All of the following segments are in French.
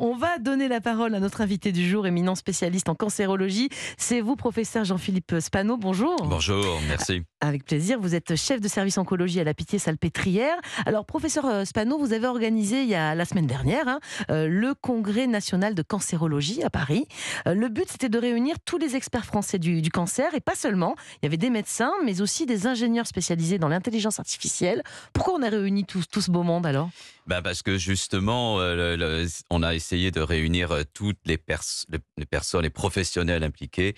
On va donner la parole à notre invité du jour, éminent spécialiste en cancérologie. C'est vous, professeur Jean-Philippe Spano. Bonjour. Bonjour, merci. Avec plaisir. Vous êtes chef de service oncologie à la Pitié-Salpêtrière. Alors, professeur euh, Spano, vous avez organisé il y a la semaine dernière hein, euh, le Congrès national de cancérologie à Paris. Euh, le but, c'était de réunir tous les experts français du, du, cancer et pas seulement. Il y avait des médecins, mais aussi des ingénieurs spécialisés dans l'intelligence artificielle. Pourquoi on a réuni tout, tout ce beau monde alors? Ben Parce que justement, le, le, on a essayé de réunir euh, toutes les, pers les, personnes, les professionnels impliqués,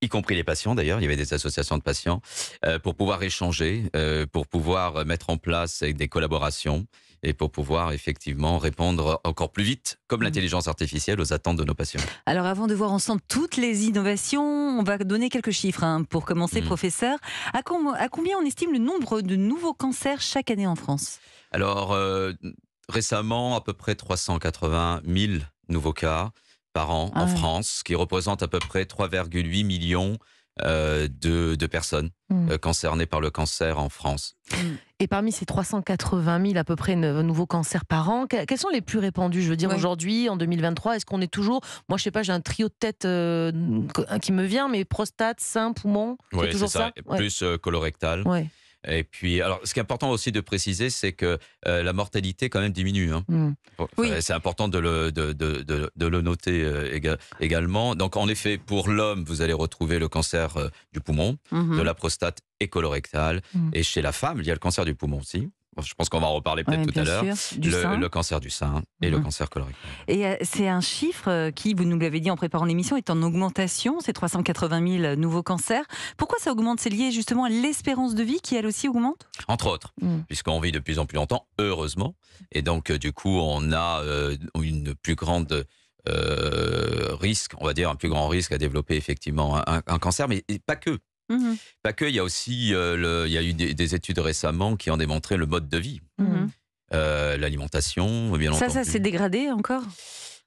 y compris les patients d'ailleurs, il y avait des associations de patients, euh, pour pouvoir échanger, euh, pour pouvoir mettre en place des collaborations et pour pouvoir effectivement répondre encore plus vite, comme mmh. l'intelligence artificielle, aux attentes de nos patients. Alors avant de voir ensemble toutes les innovations, on va donner quelques chiffres. Hein, pour commencer, mmh. professeur, à, com à, combien on estime le nombre de nouveaux cancers chaque année en France? Alors, euh, récemment, à peu près 380 000 nouveaux cas par an en ah France, ce qui représente à peu près 3,8 millions euh, de, de, personnes mmh. euh, concernées par le cancer en France. Et parmi ces 380 000 à peu près nouveaux cancers par an, quels sont les plus répandus? Je veux dire, aujourd'hui, en 2023, est-ce qu'on est toujours. Moi, je sais pas, j'ai un trio de tête euh, qui me vient, mais prostate, sein, poumon. Oui, c'est ça. ça? Plus colorectal. Ouais. Et puis, alors, ce qui est important aussi de préciser, c'est que euh, la mortalité quand même diminue. Hein. Mmh. Oui. C'est important de le, de, de, de, de le noter euh, également. Donc, en effet, pour l'homme, vous allez retrouver le cancer euh, du poumon, mmh de la prostate et colorectal. Mmh. Et chez la femme, il y a le cancer du poumon aussi je pense qu'on va en reparler peut-être tout à l'heure, le, le, cancer du sein et le mhm. cancer colorectal. Et euh, c'est un chiffre euh, qui, vous nous l'avez dit en préparant l'émission, est en augmentation, ces 380 000 nouveaux cancers. Pourquoi ça augmente? C'est lié justement à l'espérance de vie qui, elle aussi, augmente? Entre autres, mm. puisqu'on vit de plus en plus longtemps, heureusement. Et donc, euh, du coup, on a une plus grande... risque, on va dire un plus grand risque à développer effectivement un, un cancer, mais pas que. Mmh Pas que, il y a aussi euh, le, il y a eu des, études récemment qui ont démontré le mode de vie. Mmh euh, l'alimentation, bien entendu. Ça, ça s'est dégradé encore?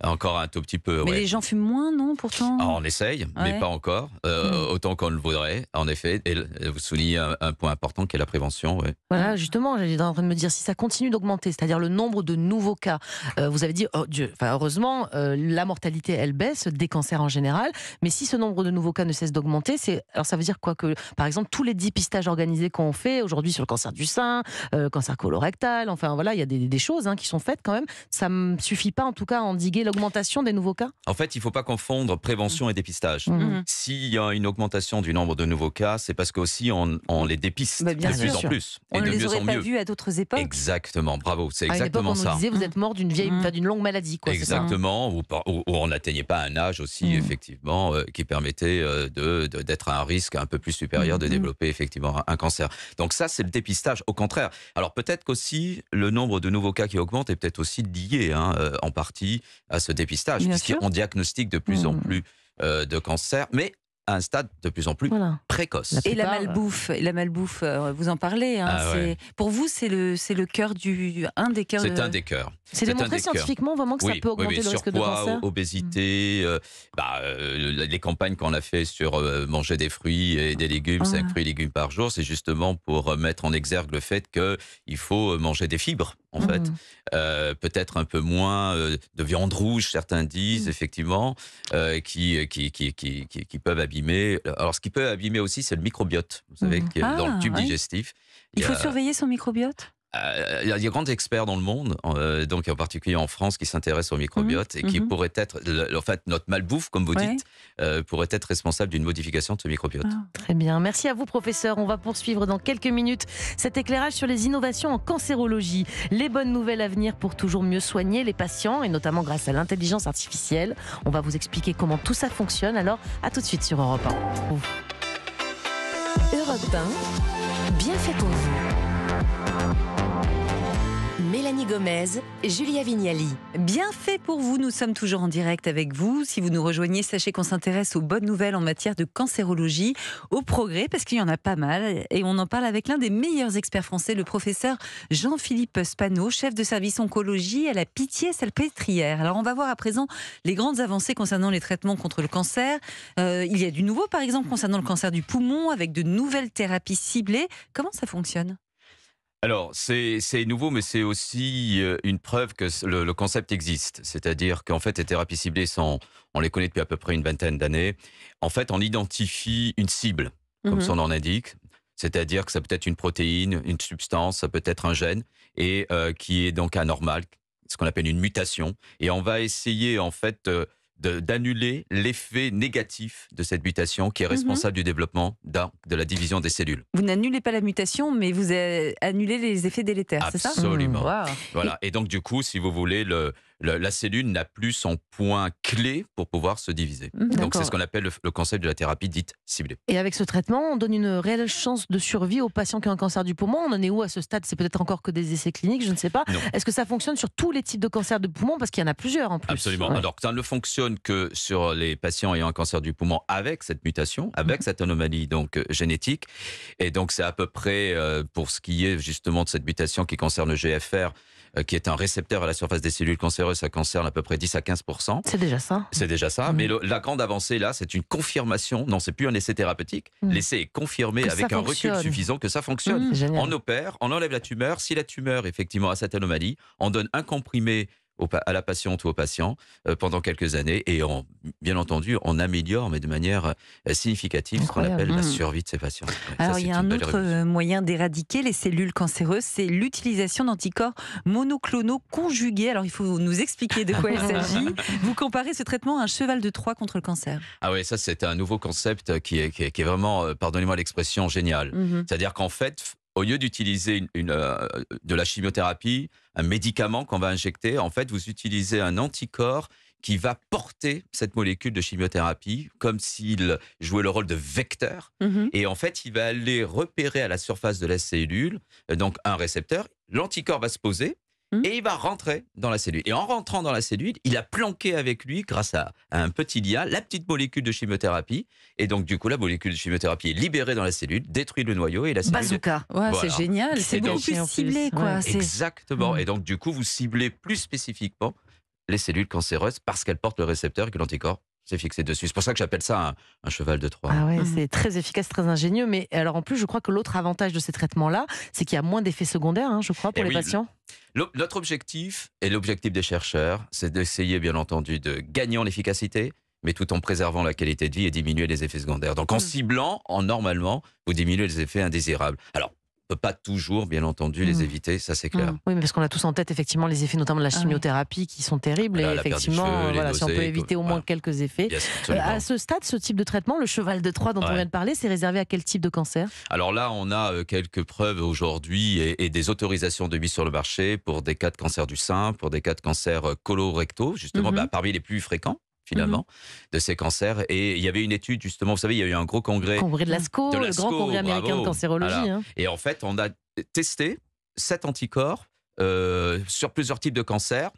Encore un tout petit peu. Mais les gens fument moins, non, pourtant ah, On essaye, mais pas encore. Euh, hmm. Autant qu'on le voudrait, en effet. Et vous soulignez un, point important qui est la prévention. Voilà, justement, j'étais en train de me dire, si ça continue d'augmenter, c'est-à-dire le nombre de nouveaux cas, euh, vous avez dit, oh Dieu, enfin, heureusement, euh, la mortalité, elle baisse, des cancers en général. Mais si ce nombre de nouveaux cas ne cesse d'augmenter, c'est alors ça veut dire quoi que, par exemple, tous les dépistages organisés qu'on fait aujourd'hui sur le cancer du sein, le cancer colorectal, enfin voilà, il y a des, choses hein, qui sont faites quand même. Ça ne suffit pas, en tout cas, à endiguer des nouveaux cas? En fait, il ne faut pas confondre prévention et dépistage. Mmh. Mmh. S'il y a une augmentation du nombre de nouveaux cas, c'est parce qu'aussi on, on, les dépiste bah, de plus en plus. On ne les aurait pas vus à d'autres époques Exactement, bravo, c'est exactement on ça. Nous disait, vous êtes mort d'une vieille, mmh. d'une longue maladie. Quoi, exactement, ou, on n'atteignait pas un âge aussi, effectivement, euh, qui permettait euh, de d'être à un risque un peu plus supérieur de développer effectivement un, un cancer. Donc ça, c'est le dépistage. Au contraire, alors peut-être qu'aussi le nombre de nouveaux cas qui augmente est peut-être aussi lié hein, euh, en partie à ce dépistage, puisqu'on diagnostique de plus en mmh. plus euh, de cancers, mais à un stade de plus en plus précoce. Et la malbouffe, la malbouffe, euh, vous en parlez. Hein, ah pour vous, c'est le c'est le cœur du un des cœurs. C'est un des cœurs. C'est démontré scientifiquement vraiment que ça peut augmenter le risque de cancer. obésité, mmh. euh, bah, euh, les campagnes qu'on a fait sur manger des fruits et des légumes, 5 fruits et légumes par jour, c'est justement pour mettre en exergue le fait qu'il faut manger des fibres en fait. Mmh. Peut-être un peu moins de viande rouge, certains disent, mmh. effectivement, qui, qui, qui, qui, qui peuvent alors, ce qui peut abîmer aussi, c'est le microbiote, vous savez, qui est dans le ah, tube digestif. Il, faut surveiller son microbiote? euh, il y a des grands experts dans le monde, euh, donc en particulier en France, qui s'intéressent au microbiote et qui mhm. pourraient être, en fait, notre malbouffe, comme vous dites, euh, pourrait être responsable d'une modification de ce microbiote. Ah, très bien. Merci à vous, professeur. On va poursuivre dans quelques minutes cet éclairage sur les innovations en cancérologie. Les bonnes nouvelles à venir pour toujours mieux soigner les patients et notamment grâce à l'intelligence artificielle. On va vous expliquer comment tout ça fonctionne. Alors, à tout de suite sur Europe 1. Europe 1, bien fait pour vous. Mélanie Gomez, Julia Vignali. Bien fait pour vous, nous sommes toujours en direct avec vous. Si vous nous rejoignez, sachez qu'on s'intéresse aux bonnes nouvelles en matière de cancérologie, au progrès, parce qu'il y en a pas mal. Et on en parle avec l'un des meilleurs experts français, le professeur Jean-Philippe Spano, chef de service oncologie à la Pitié-Salpêtrière. Alors on va voir à présent les grandes avancées concernant les traitements contre le cancer. Euh, il y a du nouveau, par exemple, concernant le cancer du poumon, avec de nouvelles thérapies ciblées. Comment ça fonctionne? Alors, c'est nouveau, mais c'est aussi euh, une preuve que le, concept existe. C'est-à-dire qu'en fait, les thérapies ciblées, sont, on les connaît depuis à peu près une vingtaine d'années. En fait, on identifie une cible, comme mhm. son nom l'indique. C'est-à-dire que ça peut être une protéine, une substance, ça peut être un gène, et euh, qui est donc anormal, ce qu'on appelle une mutation. Et on va essayer, en fait, euh, d'annuler l'effet négatif de cette mutation qui est mhm. responsable du développement de la division des cellules. Vous n'annulez pas la mutation, mais vous annulez les effets délétères, c'est ça? Absolument. Voilà. Et donc, du coup, si vous voulez, le, la cellule n'a plus son point clé pour pouvoir se diviser. Mhm. Donc c'est ce qu'on appelle le, concept de la thérapie dite ciblée. Et avec ce traitement, on donne une réelle chance de survie aux patients qui ont un cancer du poumon. On en est où à ce stade? C'est peut-être encore que des essais cliniques, je ne sais pas. Est-ce que ça fonctionne sur tous les types de cancers de poumon? Parce qu'il y en a plusieurs en plus. Absolument. Alors ça ne fonctionne que sur les patients ayant un cancer du poumon avec cette mutation, avec mhm. cette anomalie donc euh, génétique. Et donc c'est à peu près euh, pour ce qui est justement de cette mutation qui concerne le GFR qui est un récepteur à la surface des cellules cancéreuses, ça concerne à peu près 10 à 15 C'est déjà ça. C'est déjà ça. Mmh. Mais la grande avancée là, c'est une confirmation. Non, c'est plus un essai thérapeutique. Mmh. L'essai est confirmé avec un recul suffisant que ça fonctionne. Mmh. on opère, on enlève la tumeur. Si la tumeur effectivement a cette anomalie, on donne un comprimé à la patiente ou au patient euh, pendant quelques années et on, bien entendu on améliore mais de manière euh, significative ce qu'on appelle la mmh. survie de ces patients. Alors il y a un autre euh, moyen d'éradiquer les cellules cancéreuses, c'est l'utilisation d'anticorps monoclonaux conjugués. Alors il faut nous expliquer de quoi il s'agit. Vous comparez ce traitement à un cheval de Troie contre le cancer. Ah oui, ça c'est un nouveau concept qui est, qui est, vraiment, pardonnez-moi l'expression, génial. Mmh C'est-à-dire qu'en fait, au lieu d'utiliser une, euh, de la chimiothérapie, un médicament qu'on va injecter, en fait, vous utilisez un anticorps qui va porter cette molécule de chimiothérapie comme s'il jouait le rôle de vecteur. Mhm. Et en fait, il va aller repérer à la surface de la cellule, euh, donc un récepteur. L'anticorps va se poser Mmh. et il va rentrer dans la cellule. Et en rentrant dans la cellule, il a planqué avec lui, grâce à, un petit lien, la petite molécule de chimiothérapie. Et donc, du coup, la molécule de chimiothérapie est libérée dans la cellule, détruit le noyau et la cellule. Bazooka. Ouais, C'est génial. C'est beaucoup plus ciblé, quoi. Exactement. Mmh. Et donc, du coup, vous ciblez plus spécifiquement les cellules cancéreuses parce qu'elles portent le récepteur et que l'anticorps c'est fixé dessus. C'est pour ça que j'appelle ça un, cheval de Troie. Ah ouais, mmh. c'est très efficace, très ingénieux. Mais alors en plus, je crois que l'autre avantage de ces traitements-là, c'est qu'il y a moins d'effets secondaires, hein, je crois, pour eh les patients. notre objectif et l'objectif des chercheurs, c'est d'essayer, bien entendu, de gagner en efficacité, mais tout en préservant la qualité de vie et diminuer les effets secondaires. Donc en mmh. ciblant, en normalement, vous diminuez les effets indésirables. Alors peut pas toujours, bien entendu, les mmh. éviter, ça c'est clair. Mmh. Oui, mais parce qu'on a tous en tête effectivement les effets, notamment de la ah chimiothérapie, qui sont terribles. et effectivement, voilà, si on peut éviter au moins quelques effets. Euh, à ce stade, ce type de traitement, le cheval de Troie dont on vient de parler, c'est réservé à quel type de cancer? Alors là, on a euh, quelques preuves aujourd'hui et, des autorisations de mise sur le marché pour des cas de cancer du sein, pour des cas de cancer euh, colorectaux, justement, mmh bah, parmi les plus fréquents finalement, mhm. de ces cancers. Et il y avait une étude, justement, vous savez, il y a eu un gros congrès. Congrès de l'ASCO, le grand congrès américain de cancérologie. Hein. Et en fait, on a testé sept anticorps euh, sur plusieurs types de cancers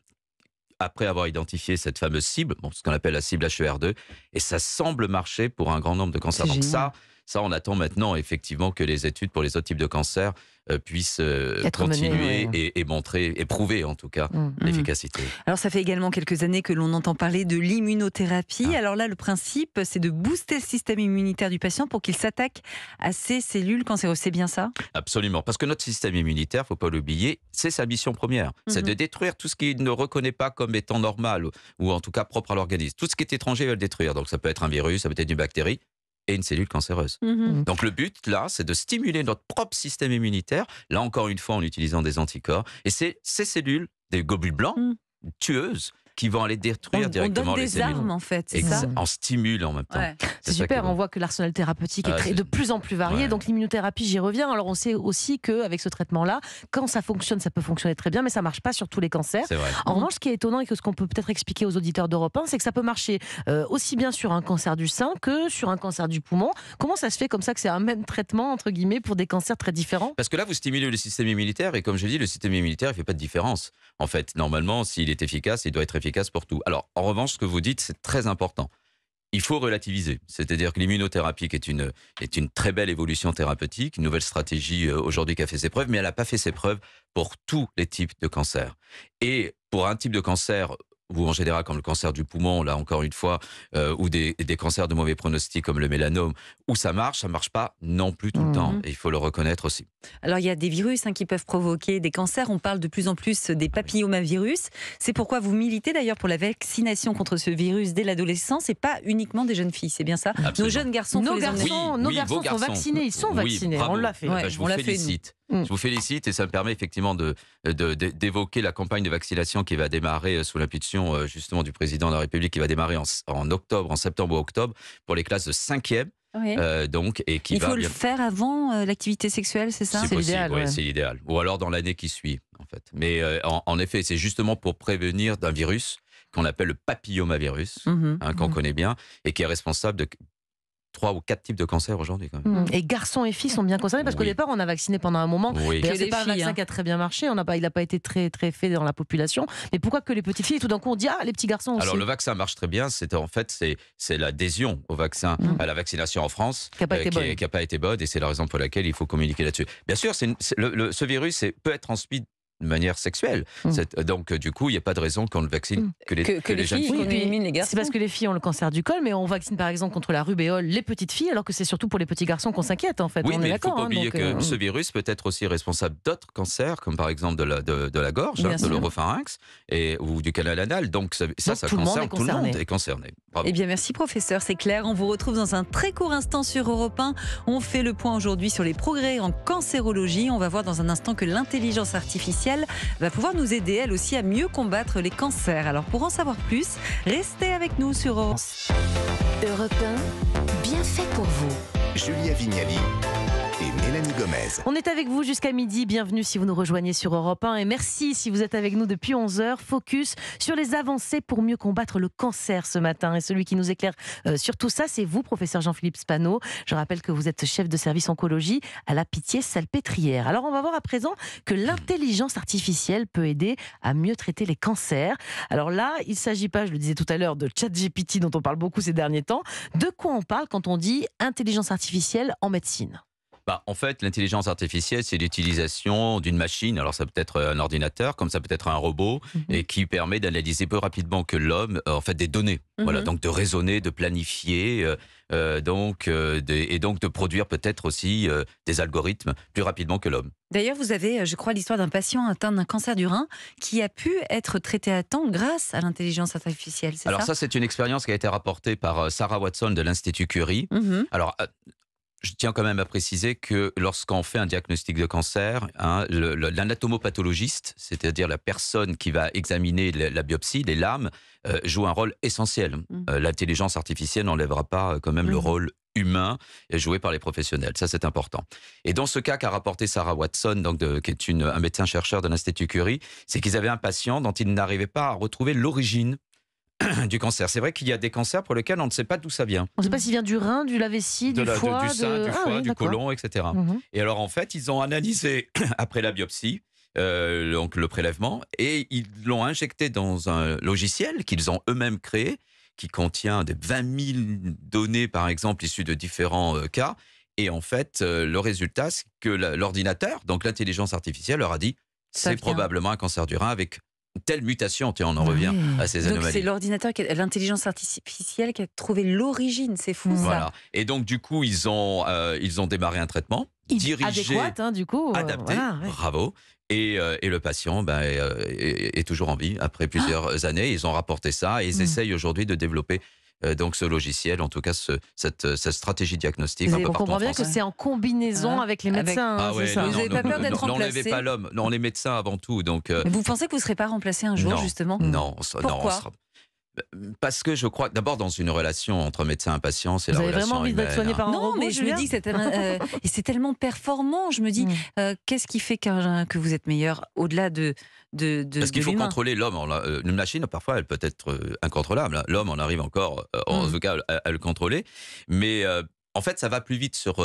après avoir identifié cette fameuse cible, bon, ce qu'on appelle la cible HER2, et ça semble marcher pour un grand nombre de cancers. Donc ça, ça, on attend maintenant effectivement que les études pour les autres types de cancers euh, puissent euh, continuer et, montrer, et prouver en tout cas mm. l'efficacité. Alors ça fait également quelques années que l'on entend parler de l'immunothérapie. Ah. Alors là, le principe, c'est de booster le système immunitaire du patient pour qu'il s'attaque à ces cellules cancéreuses. C'est bien ça? Absolument, parce que notre système immunitaire, faut pas l'oublier, c'est sa mission première, c'est mhm. de détruire tout ce qu'il ne reconnaît pas comme étant normal ou en tout cas propre à l'organisme. Tout ce qui est étranger, il va le détruire. Donc ça peut être un virus, ça peut être une bactérie, et une cellule cancéreuse. Mhm. Donc le but, là, c'est de stimuler notre propre système immunitaire, là encore une fois en utilisant des anticorps. Et c'est ces cellules, des globules blancs, mhm. tueuses, qui vont aller détruire directement on donne des armes en fait, c'est ça En stimule en même temps. C'est super, on voit que l'arsenal thérapeutique est, de plus en plus varié. Donc l'immunothérapie, j'y reviens. Alors on sait aussi qu'avec ce traitement-là, quand ça fonctionne, ça peut fonctionner très bien, mais ça marche pas sur tous les cancers. Vrai. En revanche, ce qui est étonnant et que ce qu'on peut peut-être expliquer aux auditeurs d'Europe 1, c'est que ça peut marcher euh, aussi bien sur un cancer du sein que sur un cancer du poumon. Comment ça se fait comme ça que c'est un même traitement entre guillemets pour des cancers très différents? Parce que là, vous stimulez le système immunitaire et comme je dis, le système immunitaire, il fait pas de différence. En fait, normalement, s'il est efficace, il doit être efficace pour tout. Alors en revanche, ce que vous dites, c'est très important. Il faut relativiser. C'est-à-dire que l'immunothérapie est une, est une très belle évolution thérapeutique, une nouvelle stratégie euh, aujourd'hui qui a fait ses preuves, mais elle n'a pas fait ses preuves pour tous les types de cancers. Et pour un type de cancer ou en général comme le cancer du poumon, là encore une fois, euh, ou des, cancers de mauvais pronostic comme le mélanome, où ça marche, ça marche pas non plus tout le temps. Mhm. Et il faut le reconnaître aussi. Alors il y a des virus hein, qui peuvent provoquer des cancers. On parle de plus en plus des papillomavirus. C'est pourquoi vous militez d'ailleurs pour la vaccination contre ce virus dès l'adolescence et pas uniquement des jeunes filles. C'est bien ça? Nos jeunes garçons, nos garçons, nos garçons, sont vaccinés. Ils sont vaccinés. on l'a fait. je vous félicite. Mm. Je vous félicite et ça me permet effectivement d'évoquer de, la campagne de vaccination qui va démarrer euh, sous l'impulsion euh, justement du président de la République, qui va démarrer en, octobre, en septembre ou octobre, pour les classes de 5e. Euh, donc, et qui Il faut le faire avant l'activité sexuelle, c'est ça? C'est l'idéal. Oui, c'est l'idéal. Ou alors dans l'année qui suit, en fait. Mais en, effet, c'est justement pour prévenir d'un virus qu'on appelle le papillomavirus, mmh hein, qu'on mmh connaît bien, et qui est responsable de trois ou quatre types de cancers aujourd'hui. Mmh. Et garçons et filles sont bien concernés parce qu'au départ, on a vacciné pendant un moment. Oui. C'est pas un vaccin hein. qui a très bien marché. On a pas, il n'a pas été très très fait dans la population. Mais pourquoi que les petites filles Tout d'un coup, on dit ah les petits garçons aussi. Alors le vaccin marche très bien. C'est en fait c'est c'est l'adhésion au vaccin, mmh. à la vaccination en France qui n'a pas, euh, pas, été bonne. Et c'est la raison pour laquelle il faut communiquer là-dessus. Bien sûr, c'est ce virus peut être transmis de manière sexuelle. Mmh. Donc, du coup, il n'y a pas de raison qu'on ne vaccine mmh. que les, que, les, jeunes filles. c'est parce que les filles ont le cancer du col, mais on vaccine par exemple contre la rubéole les petites filles, alors que c'est surtout pour les petits garçons qu'on s'inquiète en fait. Oui, mais il ne faut pas hein, oublier que euh, ce virus peut être aussi responsable d'autres cancers, comme par exemple de la, de, la gorge, hein, de l'oropharynx et, ou du canal anal. Donc, ça, ça, ça tout concerne tout le monde est concerné. Eh bien, merci professeur, c'est clair. On vous retrouve dans un très court instant sur Europe 1. On fait le point aujourd'hui sur les progrès en cancérologie. On va voir dans un instant que l'intelligence artificielle va pouvoir nous aider elle aussi à mieux combattre les cancers. Alors pour en savoir plus, restez avec nous sur Europe 1. bien fait pour vous. Julia Vignali Mélanie Gomez. On est avec vous jusqu'à midi. Bienvenue si vous nous rejoignez sur Europe 1 et merci si vous êtes avec nous depuis 11h. Focus sur les avancées pour mieux combattre le cancer ce matin. Et celui qui nous éclaire euh, sur tout ça, c'est vous, professeur Jean-Philippe Spano. Je rappelle que vous êtes chef de service oncologie à la Pitié-Salpêtrière. Alors on va voir à présent que l'intelligence artificielle peut aider à mieux traiter les cancers. Alors là, il ne s'agit pas, je le disais tout à l'heure, de ChatGPT dont on parle beaucoup ces derniers temps. De quoi on parle quand on dit intelligence artificielle en médecine? Bah, en fait, l'intelligence artificielle, c'est l'utilisation d'une machine. Alors, ça peut être un ordinateur, comme ça peut être un robot, mhm. et qui permet d'analyser plus rapidement que l'homme, euh, en fait, des données. Voilà, mhm. donc de raisonner, de planifier, euh, euh, donc, et donc de produire peut-être aussi des algorithmes plus rapidement que l'homme. D'ailleurs, vous avez, je crois, l'histoire d'un patient atteint d'un cancer du rein qui a pu être traité à temps grâce à l'intelligence artificielle. Alors ça, c'est une expérience qui a été rapportée par Sarah Watson de l'Institut Curie. Mhm. Alors, je tiens quand même à préciser que lorsqu'on fait un diagnostic de cancer, hein, l'anatomopathologiste, c'est-à-dire la personne qui va examiner la, biopsie, les lames, euh, joue un rôle essentiel. Mmh. Euh, l'intelligence artificielle n'enlèvera pas euh, quand même le mmh. rôle humain joué par les professionnels. Ça, c'est important. Et dans ce cas qu'a rapporté Sarah Watson, donc qui est une, un médecin-chercheur de l'Institut Curie, c'est qu'ils avaient un patient dont ils n'arrivaient pas à retrouver l'origine du cancer. C'est vrai qu'il y a des cancers pour lesquels on ne sait pas d'où ça vient. On ne sait pas s'il vient du rein, du la-vessie, du foie, du sein, du, ah foie, du côlon, etc. Mhm. Et alors en fait, ils ont analysé après la biopsie. Euh, donc le prélèvement et ils l'ont injecté dans un logiciel qu'ils ont eux-mêmes créé qui contient des 20 000 données par exemple issues de différents euh, cas et en fait euh, le résultat c'est que l'ordinateur donc l'intelligence artificielle leur a dit c'est probablement un cancer du rein avec telle mutation, tu on en revient à ces anomalies. c'est l'ordinateur, l'intelligence artificielle qui a trouvé l'origine, c'est fou voilà. Et donc du coup, ils ont, euh, ils ont démarré un traitement dirigé, adéquat, hein, du coup, euh, adapté, bravo. Et, euh, et, le patient ben, est, toujours en vie après plusieurs années. Ils ont rapporté ça et ils hmm. essayent aujourd'hui de développer donc ce logiciel, en tout cas ce, cette, cette, stratégie diagnostique. on comprend bien que c'est en combinaison avec les médecins. Ah ouais, vous n'avez pas peur d'être remplacé pas l'homme, non, les médecins avant tout. Donc, euh, vous pensez que vous ne serez pas remplacé un jour, justement Non, Pourquoi non, parce que je crois que d'abord dans une relation entre médecin et patient, c'est la relation Vous avez vraiment envie d'être soigné par un non, mais je me dis que c'est euh, c'est tellement performant. Je me dis, mm. qu'est-ce qui fait que vous êtes meilleur au-delà de parce qu'il faut contrôler l'homme. Euh, une machine, parfois, elle peut être euh, incontrôlable. L'homme, on arrive encore, euh, en mmh. tout cas, à, le contrôler. Mais en fait, ça va plus vite sur,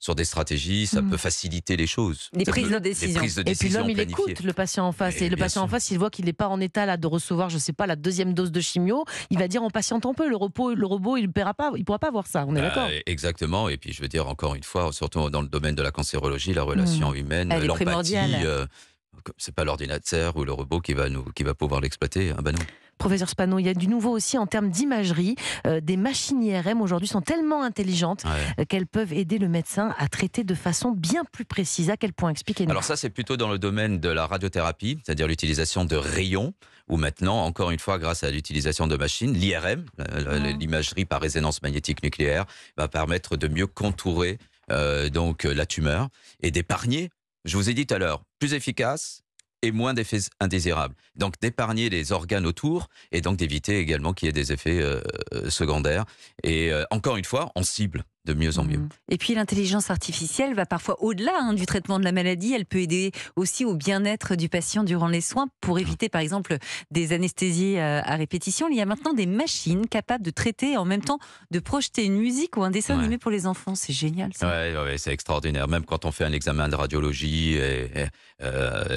sur des stratégies, ça mmh. peut faciliter les choses. Des prises, de décision. Et puis l'homme, il écoute le patient en face. Et, le patient en face, il voit qu'il n'est pas en état là, de recevoir, je ne sais pas, la deuxième dose de chimio. Il va dire on patiente un peu. Le, repos, le robot, il ne pourra pas voir ça. On est bah, d'accord Exactement. Et puis, je veux dire, encore une fois, surtout dans le domaine de la cancérologie, la relation mmh. humaine, l'empathie c'est pas l'ordinateur ou le robot qui va nous, qui va pouvoir l'exploiter. Ah ben non. Professeur Spano, il y a du nouveau aussi en termes d'imagerie. Euh, des machines IRM aujourd'hui sont tellement intelligentes euh, qu'elles peuvent aider le médecin à traiter de façon bien plus précise. À quel point Expliquez-nous. Alors ça, c'est plutôt dans le domaine de la radiothérapie, c'est-à-dire l'utilisation de rayons, ou maintenant, encore une fois, grâce à l'utilisation de machines, l'IRM, ah. l'imagerie par résonance magnétique nucléaire, va permettre de mieux contourer euh, donc la tumeur et d'épargner. Je vous ai dit tout à l'heure, plus efficace, et moins d'effets indésirables. Donc d'épargner les organes autour et donc d'éviter également qu'il y ait des effets euh, secondaires. Et euh, encore une fois, on cible de mieux en mieux. Mmh. Et puis l'intelligence artificielle va parfois au-delà hein, du traitement de la maladie. Elle peut aider aussi au bien-être du patient durant les soins pour éviter par exemple des anesthésies à répétition. Il y a maintenant des machines capables de traiter et en même temps de projeter une musique ou un dessin animé pour les enfants. C'est génial. Ça. Ouais, c'est extraordinaire. Même quand on fait un examen de radiologie,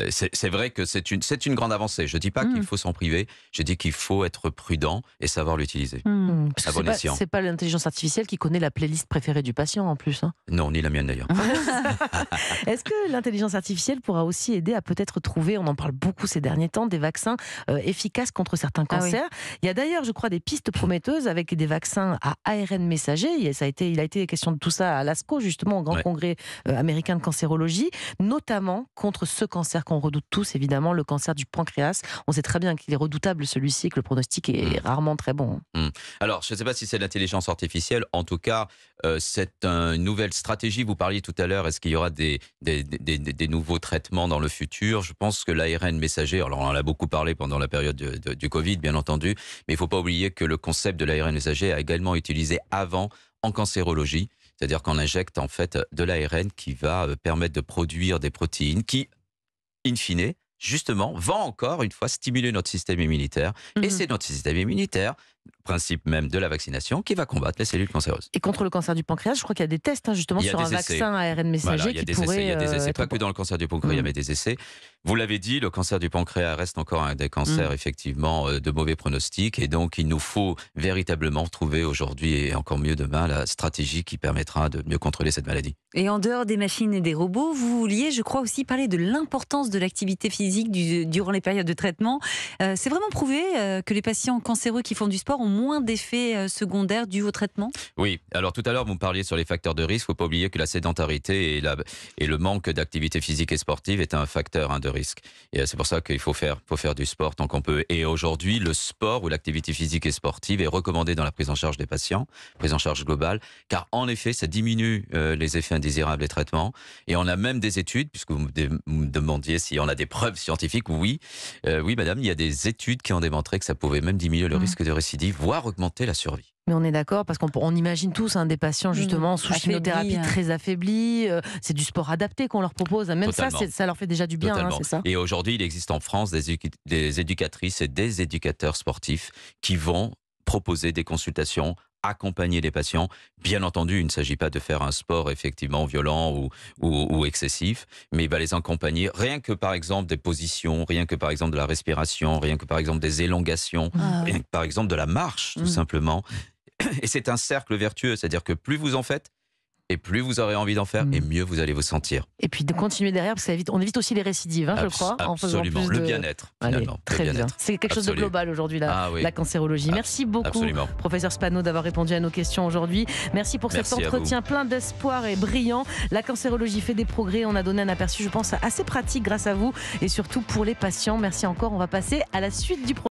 c'est vrai que c'est une, une grande avancée. Je ne dis pas qu'il mmh. faut s'en priver. Je dis qu'il faut être prudent et savoir l'utiliser. Mmh. C'est pas, l'intelligence artificielle qui connaît la playlist préférée du patient en plus. Hein. Non, ni la mienne d'ailleurs. Est-ce que l'intelligence artificielle pourra aussi aider à peut-être trouver, on en parle beaucoup ces derniers temps, des vaccins euh, efficaces contre certains ah cancers? Il y a d'ailleurs, je crois, des pistes prometteuses avec des vaccins à ARN messager. Ça a été, il a été question de tout ça à l'ASCO, justement, au Grand Congrès euh, américain de cancérologie, notamment contre ce cancer qu'on redoute tous, évidemment, le cancer du pancréas. On sait très bien qu'il est redoutable celui-ci, que le pronostic est mmh. rarement très bon. Mmh. Alors, je ne sais pas si c'est l'intelligence artificielle. En tout cas, euh, c'est une nouvelle stratégie. Vous parliez tout à l'heure, est-ce qu'il y aura des, des, des, nouveaux traitements dans le futur? Je pense que l'ARN messager, alors on en a beaucoup parlé pendant la période du Covid, bien entendu, mais il ne faut pas oublier que le concept de l'ARN messager a également utilisé avant en cancérologie. C'est-à-dire qu'on injecte en fait de l'ARN qui va euh, permettre de produire des protéines qui, in fine, justement, va encore une fois stimuler notre système immunitaire. Et mhm. c'est notre système immunitaire principe même de la vaccination qui va combattre les cellules cancéreuses. Et contre le cancer du pancréas, je crois qu'il y a des tests hein, justement sur un vaccin ARN messager il y a des essais, il y a des essais, pas que dans le cancer du pancréas, il y avait des essais. Vous l'avez dit, le cancer du pancréas reste encore un des cancers mm. effectivement euh, de mauvais pronostics et donc il nous faut véritablement trouver aujourd'hui et encore mieux demain la stratégie qui permettra de mieux contrôler cette maladie. Et en dehors des machines et des robots, vous vouliez, je crois aussi parler de l'importance de l'activité physique durant les périodes de traitement. Euh, c'est vraiment prouvé euh, que les patients cancéreux qui font du sport ont moins d'effets euh, secondaires dus au traitement? Oui, alors tout à l'heure, vous me parliez sur les facteurs de risque. Il ne faut pas oublier que la sédentarité et, la, et le manque d'activité physique et sportive est un facteur hein, de risque. Et euh, c'est pour ça qu'il faut faire, faut faire du sport tant qu'on peut. Et aujourd'hui, le sport ou l'activité physique et sportive est recommandé dans la prise en charge des patients, prise en charge globale, car en effet, ça diminue euh, les effets indésirables des traitements. Et on a même des études, puisque vous me demandiez si on a des preuves scientifiques. Oui, oui, madame, il y a des études qui ont démontré que ça pouvait même diminuer le mmh. risque de récidive, voire augmenter la survie. Mais on est d'accord parce qu'on imagine tous hein, des patients mmh. justement sous chimiothérapie hein. très affaiblis. Euh, c'est du sport adapté qu'on leur propose. Même ça, ça leur fait déjà du bien, hein, c'est ça. Et aujourd'hui, il existe en France des, des éducatrices et des éducateurs sportifs qui vont proposer des consultations accompagner les patients. Bien entendu, il ne s'agit pas de faire un sport effectivement violent ou, ou, excessif, mais il va les accompagner rien que par exemple des positions, rien que par exemple de la respiration, rien que par exemple des élongations, ah. rien que par exemple de la marche tout mmh. simplement. Et c'est un cercle vertueux, c'est-à-dire que plus vous en faites, et plus vous aurez envie d'en faire, et mm. mieux vous allez vous sentir. Et puis de continuer derrière, parce qu'on évite aussi les récidives, hein, je crois. Absolument, le bien-être, très bien. C'est quelque chose de global aujourd'hui, la, ah la, cancérologie. Merci beaucoup, professeur Spano, d'avoir répondu à nos questions aujourd'hui. Merci pour cet entretien plein d'espoir et brillant. La cancérologie fait des progrès. On a donné un aperçu, je pense, assez pratique grâce à vous, et surtout pour les patients. Merci encore. On va passer à la suite du programme.